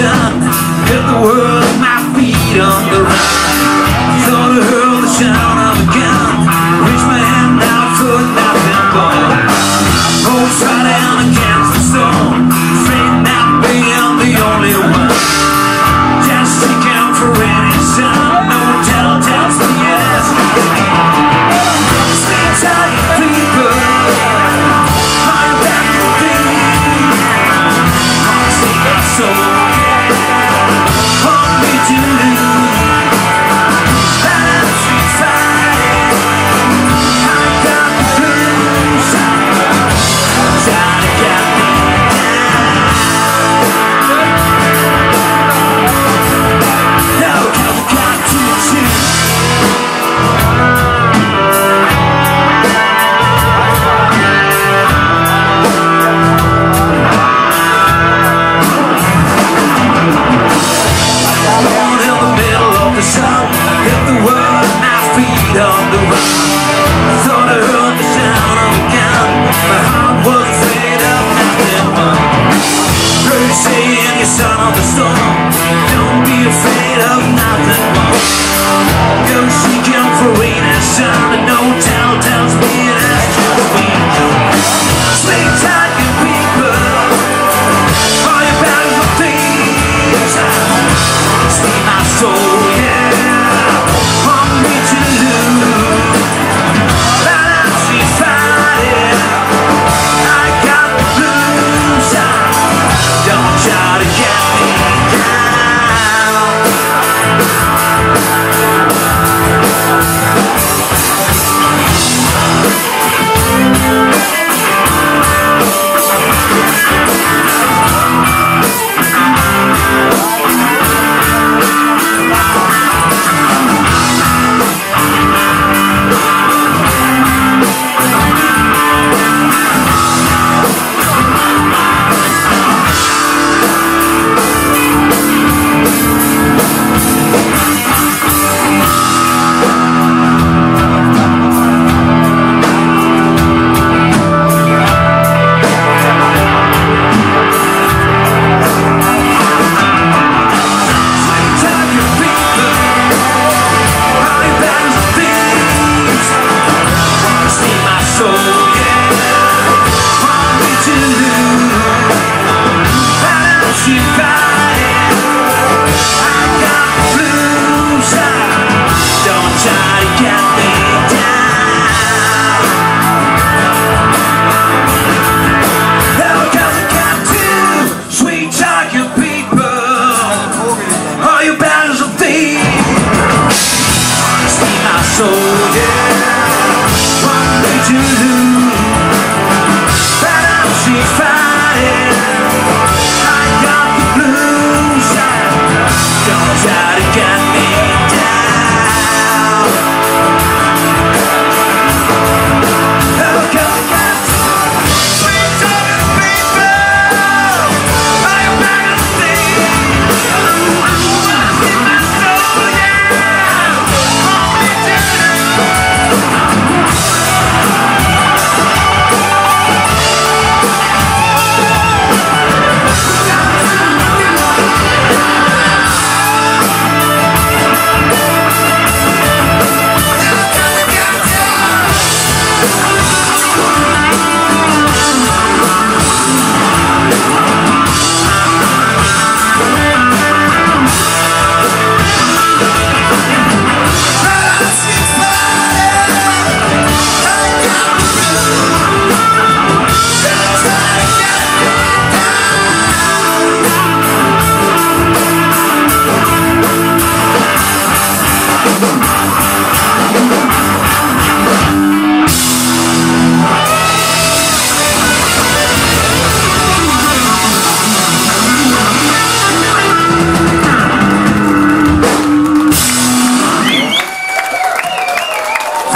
done Hit the world with my feet on the run Thought I heard the sound of a gun. Reached my hand out for nothing more Hold right down against the storm. Straighten not being the only one. Just seeking for any sun. No telltale 서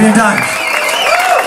Vielen Dank.